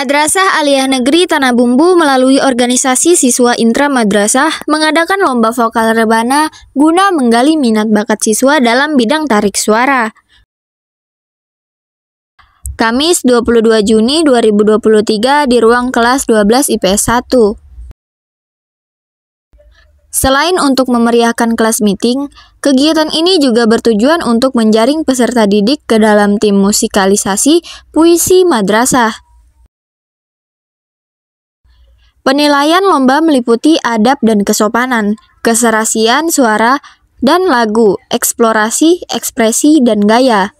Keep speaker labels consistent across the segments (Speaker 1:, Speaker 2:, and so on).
Speaker 1: Madrasah Aliyah Negeri Tanah Bumbu melalui organisasi siswa intra madrasah mengadakan lomba vokal rebana guna menggali minat bakat siswa dalam bidang tarik suara. Kamis 22 Juni 2023 di ruang kelas 12 IPS 1. Selain untuk memeriahkan kelas meeting, kegiatan ini juga bertujuan untuk menjaring peserta didik ke dalam tim musikalisasi puisi madrasah. Penilaian lomba meliputi adab dan kesopanan, keserasian suara, dan lagu, eksplorasi, ekspresi, dan gaya.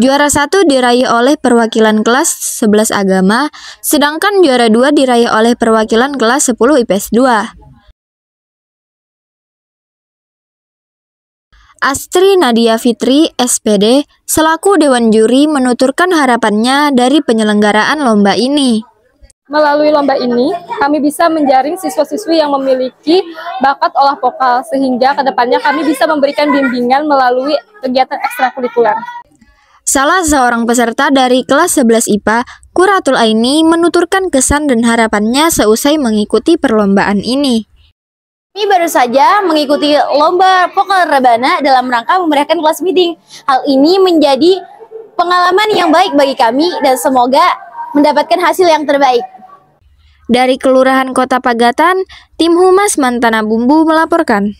Speaker 1: Juara satu diraih oleh perwakilan kelas 11 agama, sedangkan juara dua diraih oleh perwakilan kelas 10 IPS 2. Astri Nadia Fitri, SPD, selaku Dewan Juri menuturkan harapannya dari penyelenggaraan lomba ini.
Speaker 2: Melalui lomba ini, kami bisa menjaring siswa-siswi yang memiliki bakat olah vokal, sehingga ke depannya kami bisa memberikan bimbingan melalui kegiatan ekstrakurikuler.
Speaker 1: Salah seorang peserta dari kelas 11 IPA, Kuratul Aini, menuturkan kesan dan harapannya seusai mengikuti perlombaan ini.
Speaker 3: Kami baru saja mengikuti lomba vokal rebana dalam rangka memeriahkan kelas meeting. Hal ini menjadi pengalaman yang baik bagi kami dan semoga mendapatkan hasil yang terbaik.
Speaker 1: Dari Kelurahan Kota Pagatan, tim Humas Mantana Bumbu melaporkan.